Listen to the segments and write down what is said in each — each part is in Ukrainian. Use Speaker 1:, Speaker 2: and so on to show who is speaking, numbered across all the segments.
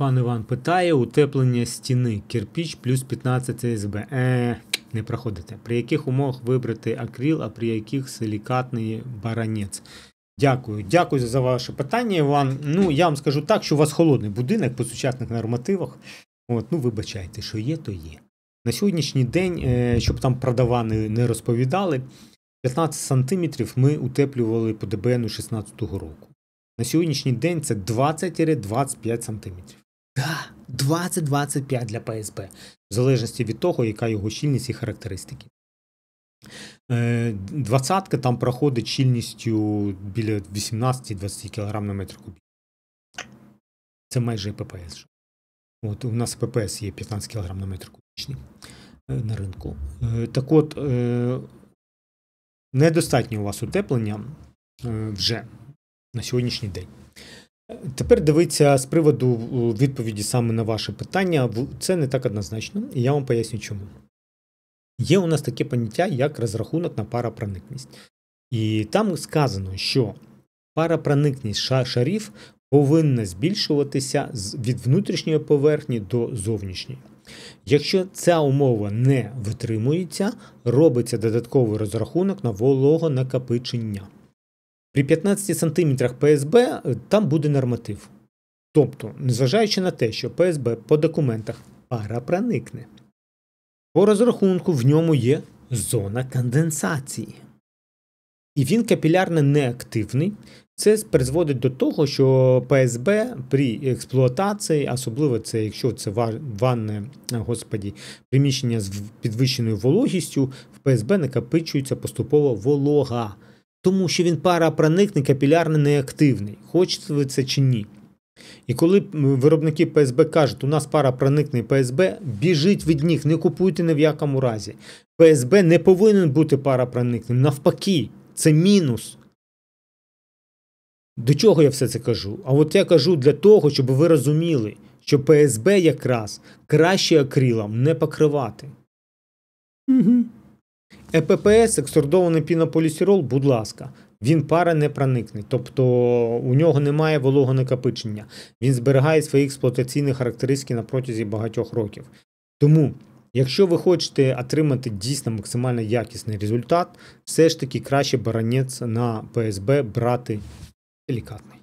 Speaker 1: Пан Іван питає, утеплення стіни, кирпіч плюс 15 СБ. Е, не проходите. При яких умовах вибрати акрил, а при яких силікатний баранець? Дякую, дякую за ваше питання, Іван. Ну, я вам скажу так, що у вас холодний будинок по сучасних нормативах. От, ну, вибачайте, що є, то є. На сьогоднішній день, е, щоб там продавани не розповідали, 15 сантиметрів ми утеплювали по ДБНу 16-го року. На сьогоднішній день це 20-25 сантиметрів. Так, 20-25 для ПСБ, в залежності від того, яка його щільність і характеристики. Е, Двадцятка там проходить щільністю біля 18-20 кг на метр кубічний. Це майже ППС. От У нас ППС є 15 кг на метр кубічний е, на ринку. Е, Так от, недостатньо у вас утеплення вже на сьогоднішній день. Тепер дивіться з приводу е, відповіді саме на ваше питання. Це не так однозначно, і я вам поясню чому. Є у нас таке поняття, як розрахунок на парапроникність. І там сказано, що парапроникність шарів повинна збільшуватися від внутрішньої поверхні до зовнішньої. Якщо ця умова не витримується, робиться додатковий розрахунок на вологонакопичення. При 15 см ПСБ е, там буде норматив. Тобто, незважаючи на те, що ПСБ по документах парапроникне, по розрахунку в ньому є зона конденсації. І він капілярно неактивний. Це призводить до того, що ПСБ при експлуатації, особливо це якщо це ванне, господі, приміщення з підвищеною вологістю, в ПСБ накопичується поступово волога. Тому що він парапроникний, капілярно неактивний. Хочете ви це чи ні? І коли виробники ПСБ кажуть, у нас парапроникний ПСБ, біжіть від них, не купуйте ні в якому разі. ПСБ не повинен бути парапроникним. Навпаки, це мінус. До чого я все це кажу? А от я кажу для того, щоб ви розуміли, що ПСБ якраз краще акрилом не покривати. Угу. ЕППС, екструдований пінополістирол, будь ласка, він пара не проникне, тобто у нього немає вологонакопичення. Він зберігає свої експлуатаційні характеристики на протязі багатьох років. Тому, якщо ви хочете отримати дійсно максимально якісний результат, все ж таки краще баранець на ПСБ брати силікатний.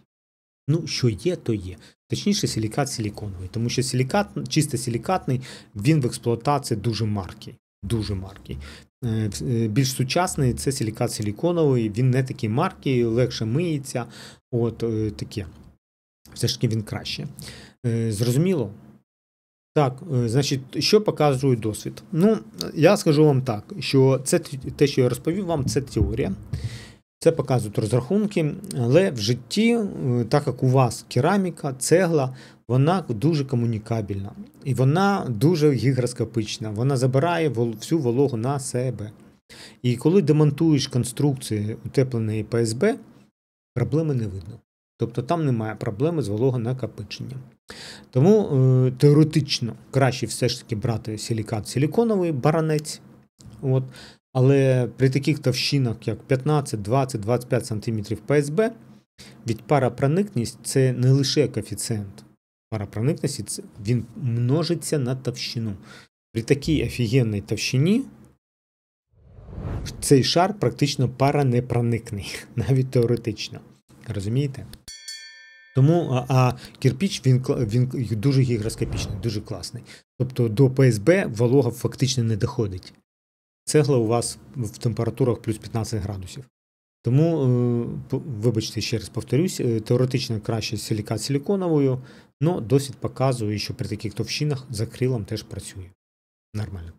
Speaker 1: Ну, що є, то є. Точніше, силікат силіконовий, тому що силікат, чисто силікатний, він в експлуатації дуже маркий. Дуже маркий. Е, е, Більш сучасний це силікат силіконовий, він не такий марки, легше миється. От е, таке. Все ж таки він краще. Зрозуміло? Так, значить, що показує досвід? Ну, я скажу вам так, що це те, що я розповів вам, це теорія. Це показують розрахунки, але в житті, е, так як у вас кераміка, цегла, вона дуже комунікабельна і вона дуже гігроскопична. Вона забирає всю вологу на себе. І коли демонтуєш конструкції утепленої ПСБ, проблеми не видно. Тобто там немає проблеми з вологонакопиченням. Тому е, теоретично краще все ж таки брати силікат силіконовий баранець. От. Але при таких товщинах, як 15, 20, 25 см ПСБ, від парапроникність це не лише коефіцієнт парапроникності, він множиться на товщину. При такій офігенній товщині цей шар практично паранепроникний, навіть теоретично. Розумієте? Тому а, а кирпіч він, він дуже гігроскопічний, дуже класний. Тобто до ПСБ волога фактично не доходить. Цегла у вас в температурах плюс 15 градусів. Тому, е, вибачте, ще раз повторюсь, е, теоретично краще силікат силіконовою, але досвід показує, що при таких товщинах за крилом теж працює. Нормально.